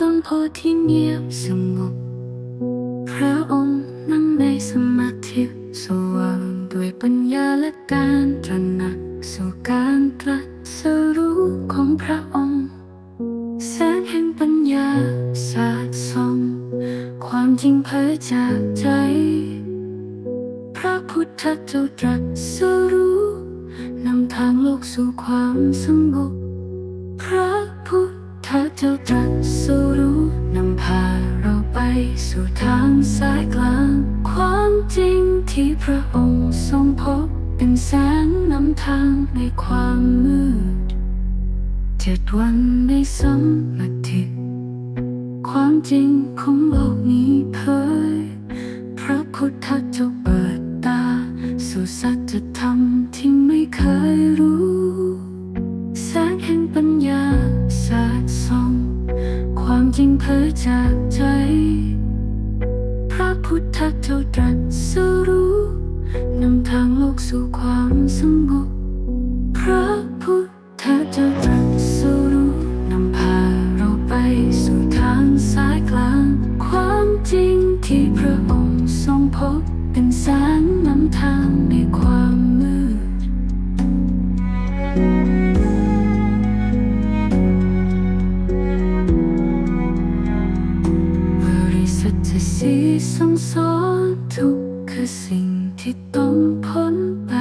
ต้นโพที่เงียบสงบ พระองค์นั่งในสมาธิสว่างด้วยปัญญาและการตระหนักสู่การตรัสรู้ของพระองค์แสงแห่งปัญญาสาดส่องความจริงเผยจากใจ พระพุทธเจ้าตรัสรู้นำทางโลกสู่ความสงบ เจ้าตรัสรู้นำพาเราไปสู่ทางสายกลาง ความจริงที่พระองค์ทรงพบเป็นแสงนำทางในความมืดเจ็ดวันในสมาธิความจริงของโลกนี้เผยพระพุทธเจ้าเปิดตา สู่สัจธรรมที่ไม่เคยรู้ งเพ้อจากใจ พระพุทธเจ้าตรัสรู้นำทางโลกสู่ความสงบพระพุทธเจ้าตรัสรู้นำพาเราไปสู่ทางสายกลาง ความจริงที่พระองค์ ทรงสอนทุกข์คือสิ่งที่ต้องพ้นไป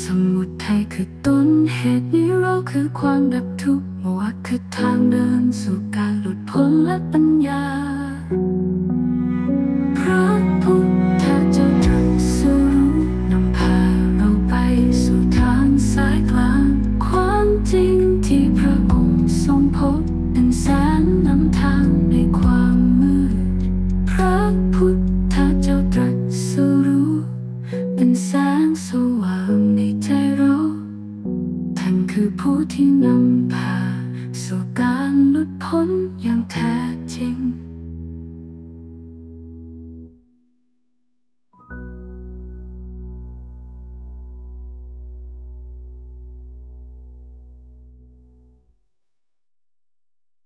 สมุทัยคือต้นเหตุนิโรธคือความดับทุกข์มรรคคือทางเดินสู่การหลุดพ้นและปัญ ผู้ที่นำพาสู่การหลุดพ้นอย่า